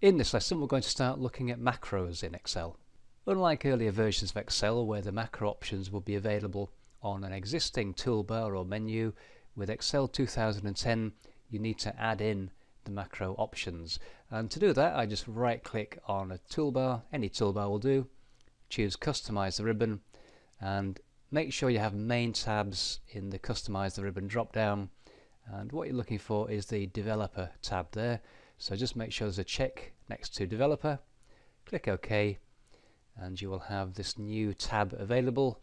In this lesson we're going to start looking at macros in Excel. Unlike earlier versions of Excel where the macro options will be available on an existing toolbar or menu, with Excel 2010 you need to add in the macro options. And to do that I just right click on a toolbar, any toolbar will do, choose customize the ribbon and make sure you have main tabs in the customize the ribbon drop down and what you're looking for is the developer tab there so just make sure there's a check next to developer, click OK, and you will have this new tab available.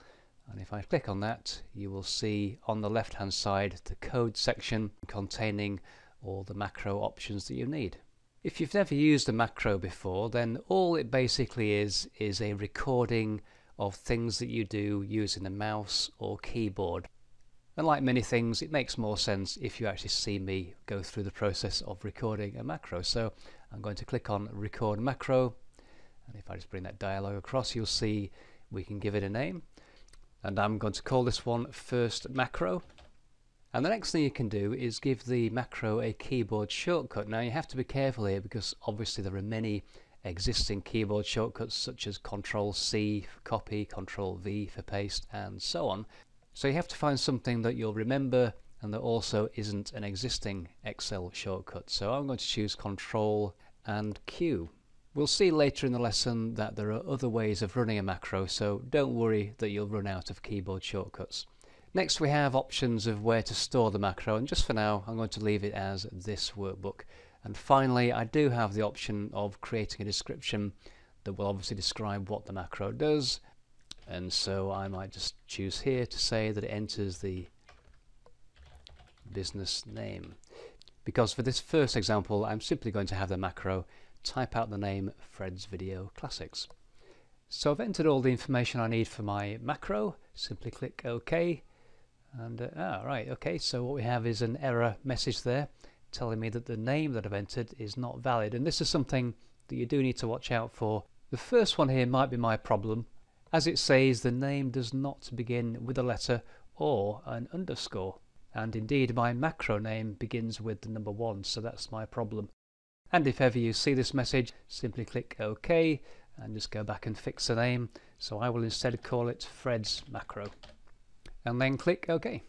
And if I click on that, you will see on the left hand side the code section containing all the macro options that you need. If you've never used a macro before, then all it basically is is a recording of things that you do using a mouse or keyboard. And like many things, it makes more sense if you actually see me go through the process of recording a macro. So I'm going to click on record macro. And if I just bring that dialog across, you'll see we can give it a name. And I'm going to call this one first macro. And the next thing you can do is give the macro a keyboard shortcut. Now you have to be careful here because obviously there are many existing keyboard shortcuts such as Control C for copy, Control V for paste and so on. So you have to find something that you'll remember and that also isn't an existing Excel shortcut. So I'm going to choose Control and Q. We'll see later in the lesson that there are other ways of running a macro, so don't worry that you'll run out of keyboard shortcuts. Next we have options of where to store the macro, and just for now I'm going to leave it as this workbook. And finally I do have the option of creating a description that will obviously describe what the macro does and so I might just choose here to say that it enters the business name. Because for this first example I'm simply going to have the macro type out the name Fred's Video Classics. So I've entered all the information I need for my macro, simply click OK. And uh, ah, right okay so what we have is an error message there telling me that the name that I've entered is not valid. And this is something that you do need to watch out for. The first one here might be my problem as it says, the name does not begin with a letter or an underscore. And indeed, my macro name begins with the number 1, so that's my problem. And if ever you see this message, simply click OK and just go back and fix the name. So I will instead call it Fred's Macro. And then click OK.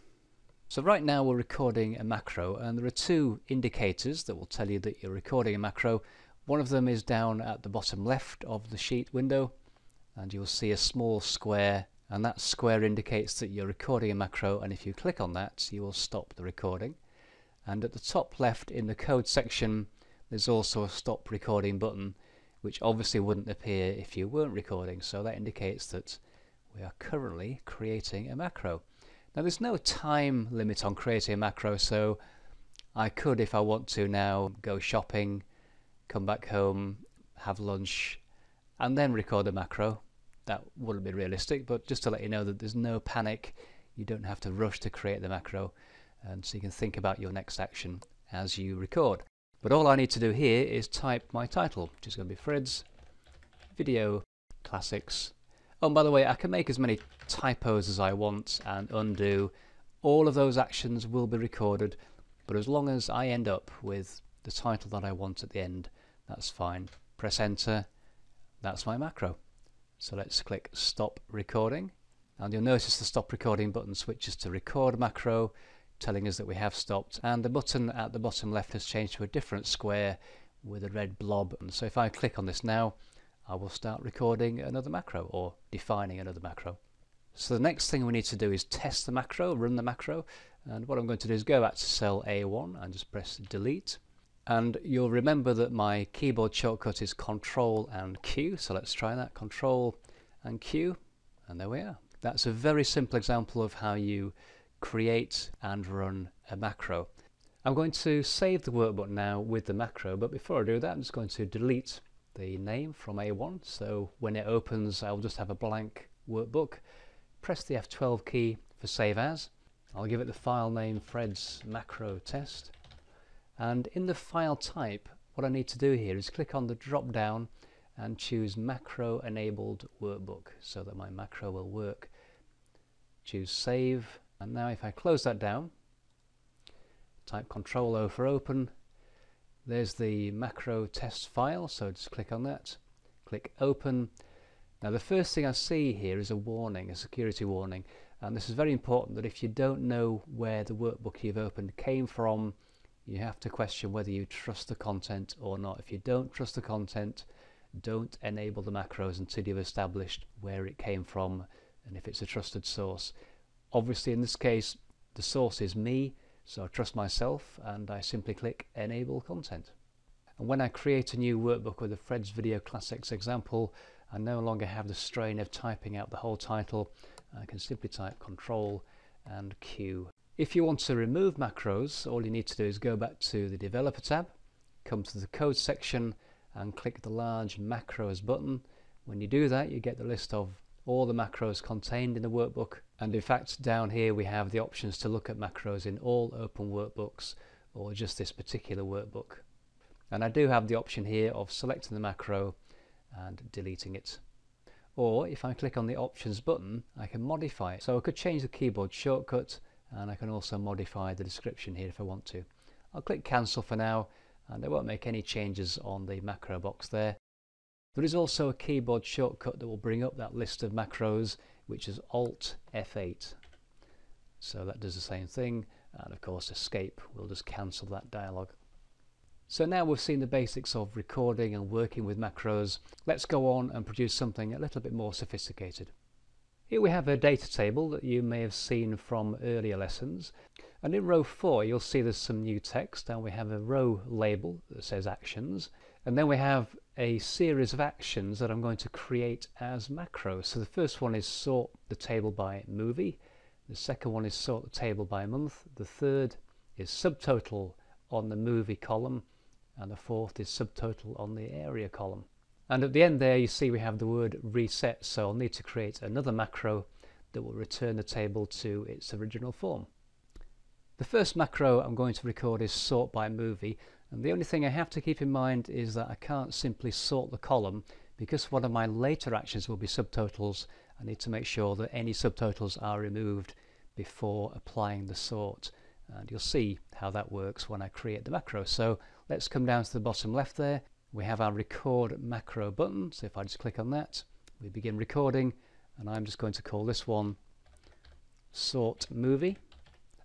So right now we're recording a macro and there are two indicators that will tell you that you're recording a macro. One of them is down at the bottom left of the sheet window and you'll see a small square and that square indicates that you're recording a macro and if you click on that you will stop the recording. And at the top left in the code section there's also a stop recording button which obviously wouldn't appear if you weren't recording. So that indicates that we are currently creating a macro. Now there's no time limit on creating a macro so I could if I want to now go shopping, come back home, have lunch and then record a macro that wouldn't be realistic, but just to let you know that there's no panic. You don't have to rush to create the macro, and so you can think about your next action as you record. But all I need to do here is type my title, which is going to be Fred's Video Classics. Oh, and by the way, I can make as many typos as I want and undo. All of those actions will be recorded, but as long as I end up with the title that I want at the end, that's fine. Press enter, that's my macro. So let's click stop recording. And you'll notice the stop recording button switches to record macro telling us that we have stopped. And the button at the bottom left has changed to a different square with a red blob. And so if I click on this now I will start recording another macro or defining another macro. So the next thing we need to do is test the macro, run the macro. And what I'm going to do is go back to cell A1 and just press delete and you'll remember that my keyboard shortcut is Control and Q, so let's try that, Control and Q, and there we are. That's a very simple example of how you create and run a macro. I'm going to save the workbook now with the macro, but before I do that I'm just going to delete the name from A1, so when it opens I'll just have a blank workbook. Press the F12 key for save as. I'll give it the file name Fred's macro test and in the file type what I need to do here is click on the drop down and choose macro enabled workbook so that my macro will work. Choose save. And now if I close that down type control O for open. There's the macro test file, so just click on that, click open. Now the first thing I see here is a warning, a security warning, and this is very important that if you don't know where the workbook you've opened came from, you have to question whether you trust the content or not. If you don't trust the content, don't enable the macros until you've established where it came from and if it's a trusted source. Obviously in this case, the source is me, so I trust myself and I simply click Enable Content. And when I create a new workbook with the Fred's Video Classics example, I no longer have the strain of typing out the whole title. I can simply type Control and Q. If you want to remove macros, all you need to do is go back to the Developer tab, come to the Code section and click the large Macros button. When you do that, you get the list of all the macros contained in the workbook. And in fact down here we have the options to look at macros in all open workbooks or just this particular workbook. And I do have the option here of selecting the macro and deleting it. Or if I click on the options button I can modify it. So I could change the keyboard shortcut and I can also modify the description here if I want to I'll click cancel for now and I won't make any changes on the macro box there there is also a keyboard shortcut that will bring up that list of macros, which is Alt F8. So that does the same thing, and of course escape will just cancel that dialog. So now we've seen the basics of recording and working with macros, let's go on and produce something a little bit more sophisticated. Here we have a data table that you may have seen from earlier lessons. And in row 4 you'll see there's some new text and we have a row label that says actions. And then we have a series of actions that I'm going to create as macros. So the first one is sort the table by movie. The second one is sort the table by month. The third is subtotal on the movie column. And the fourth is subtotal on the area column. And at the end there you see we have the word reset. So I'll need to create another macro that will return the table to its original form. The first macro I'm going to record is sort by movie and the only thing I have to keep in mind is that I can't simply sort the column because one of my later actions will be subtotals. I need to make sure that any subtotals are removed before applying the sort. And you'll see how that works when I create the macro. So let's come down to the bottom left there. We have our record macro button. So if I just click on that, we begin recording. And I'm just going to call this one sort movie.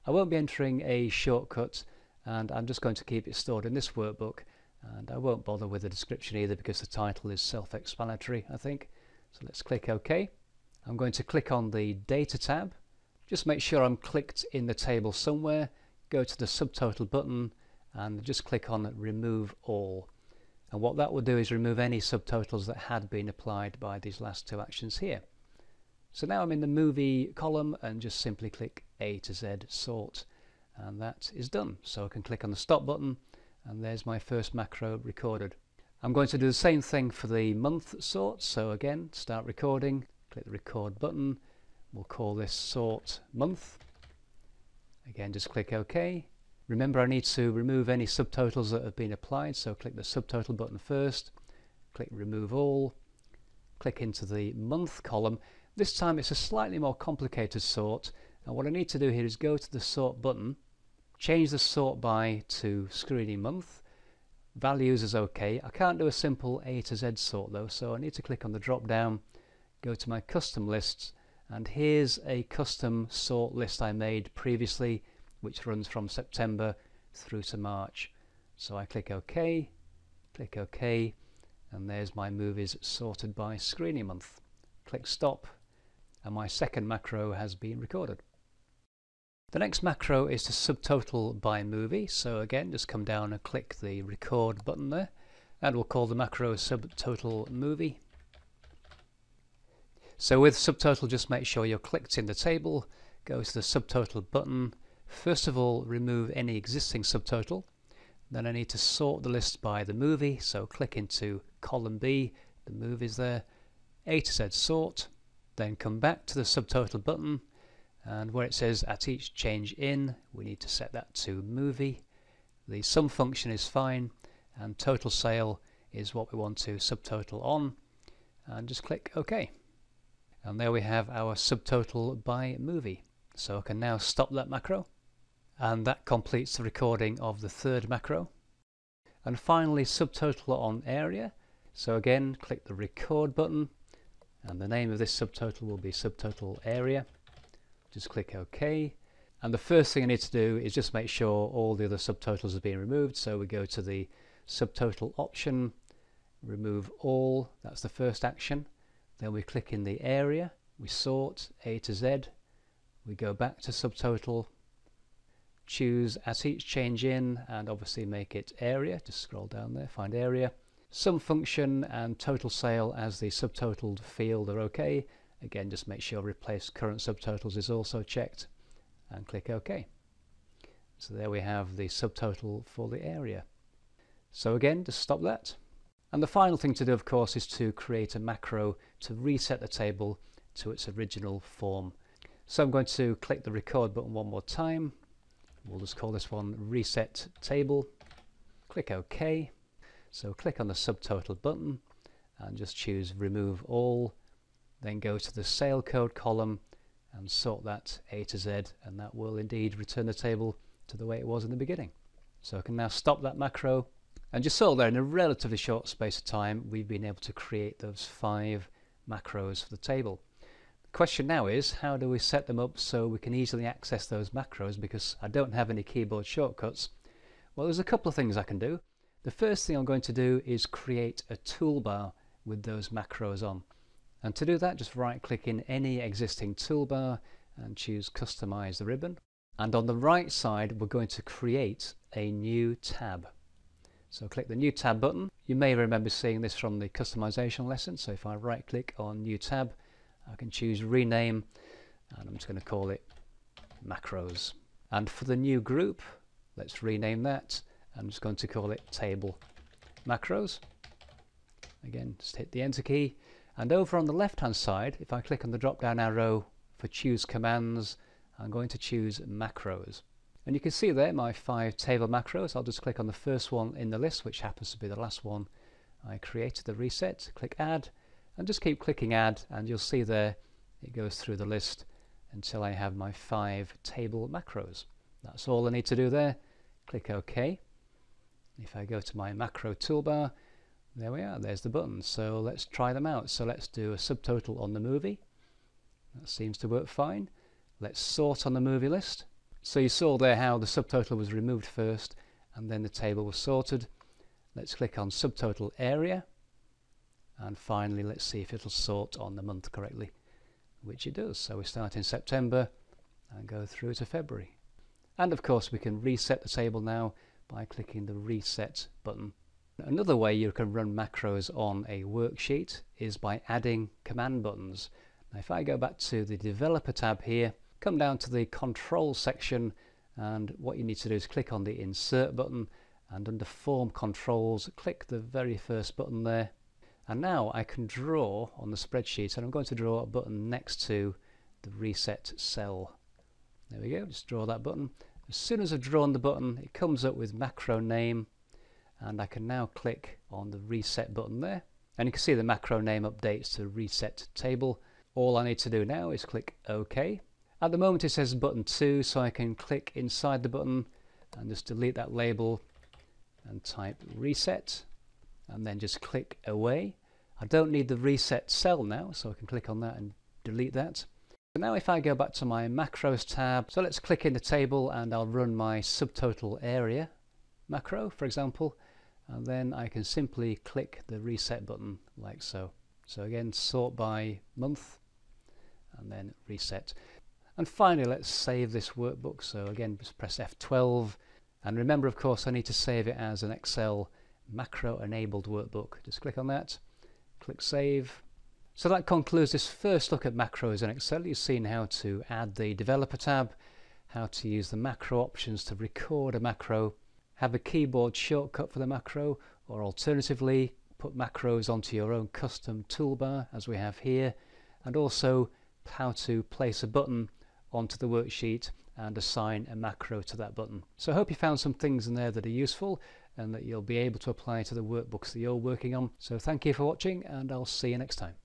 I won't be entering a shortcut and I'm just going to keep it stored in this workbook and I won't bother with the description either because the title is self-explanatory I think so let's click OK I'm going to click on the data tab just make sure I'm clicked in the table somewhere go to the subtotal button and just click on remove all and what that will do is remove any subtotals that had been applied by these last two actions here so now I'm in the movie column and just simply click A to Z sort and that is done. So I can click on the stop button and there's my first macro recorded. I'm going to do the same thing for the month sort. So again, start recording, click the record button. We'll call this sort month. Again, just click OK. Remember I need to remove any subtotals that have been applied, so click the subtotal button first, click remove all, click into the month column. This time it's a slightly more complicated sort, and what I need to do here is go to the sort button change the sort by to screening month. Values is okay. I can't do a simple A to Z sort though, so I need to click on the drop down, go to my custom lists, and here's a custom sort list I made previously, which runs from September through to March. So I click OK, click OK, and there's my movies sorted by screening month. Click stop, and my second macro has been recorded. The next macro is to subtotal by movie. So again, just come down and click the record button there. And we'll call the macro subtotal movie. So with subtotal, just make sure you're clicked in the table. Go to the subtotal button. First of all, remove any existing subtotal. Then I need to sort the list by the movie. So click into column B, the movies there. A to Z sort. Then come back to the subtotal button and where it says at each change in we need to set that to movie the sum function is fine and total sale is what we want to subtotal on and just click OK and there we have our subtotal by movie so I can now stop that macro and that completes the recording of the third macro And finally subtotal on area. So again, click the record button and the name of this subtotal will be subtotal area. Just click OK. And the first thing I need to do is just make sure all the other subtotals have been removed. So we go to the subtotal option, remove all, that's the first action. Then we click in the area, we sort A to Z, we go back to subtotal, choose at each change in and obviously make it area, just scroll down there, find area. Sum function and total sale as the subtotaled field are okay. Again, just make sure replace current subtotals is also checked and click OK. So there we have the subtotal for the area. So again, just stop that. And the final thing to do, of course, is to create a macro to reset the table to its original form. So I'm going to click the record button one more time. We'll just call this one reset table. Click OK. So click on the subtotal button and just choose remove all. Then go to the sale code column and sort that A to Z and that will indeed return the table to the way it was in the beginning. So I can now stop that macro and just saw there in a relatively short space of time we've been able to create those five macros for the table. Question now is how do we set them up so we can easily access those macros because I don't have any keyboard shortcuts. Well there's a couple of things I can do. The first thing I'm going to do is create a toolbar with those macros on. And to do that just right click in any existing toolbar and choose customize the ribbon. And on the right side we're going to create a new tab. So click the New Tab button. You may remember seeing this from the customization lesson. So if I right click on New Tab, I can choose Rename and I'm just going to call it Macros. And for the new group, let's rename that. I'm just going to call it Table Macros. Again, just hit the Enter key. And over on the left hand side, if I click on the drop down arrow for Choose Commands, I'm going to choose Macros. And you can see there my five table macros. I'll just click on the first one in the list, which happens to be the last one I created, the reset. Click Add, and just keep clicking Add, and you'll see there it goes through the list until I have my five table macros. That's all I need to do there. Click OK. If I go to my macro toolbar, there we are, there's the buttons. So let's try them out. So let's do a subtotal on the movie. That seems to work fine. Let's sort on the movie list. So you saw there how the subtotal was removed first and then the table was sorted. Let's click on subtotal area and finally let's see if it'll sort on the month correctly which it does. So we start in September and go through to February. And of course we can reset the table now by clicking the reset button. Another way you can run macros on a worksheet is by adding command buttons. Now if I go back to the developer tab here come down to the control section and what you need to do is click on the insert button and under form controls click the very first button there and now I can draw on the spreadsheet and I'm going to draw a button next to the reset cell. There we go just draw that button. As soon as I've drawn the button it comes up with macro name and I can now click on the reset button there. And you can see the macro name updates to reset table. All I need to do now is click OK. At the moment it says button 2 so I can click inside the button and just delete that label and type reset and then just click away. I don't need the reset cell now so I can click on that and delete that. So now if I go back to my macros tab, so let's click in the table and I'll run my subtotal area macro for example and then I can simply click the reset button like so. So again sort by month and then reset. And finally, let's save this workbook. So again, just press F12. And remember, of course, I need to save it as an Excel macro-enabled workbook. Just click on that, click Save. So that concludes this first look at macros in Excel. You've seen how to add the Developer tab, how to use the macro options to record a macro, have a keyboard shortcut for the macro, or alternatively, put macros onto your own custom toolbar, as we have here, and also how to place a button onto the worksheet and assign a macro to that button. So I hope you found some things in there that are useful and that you'll be able to apply to the workbooks that you're working on. So thank you for watching and I'll see you next time.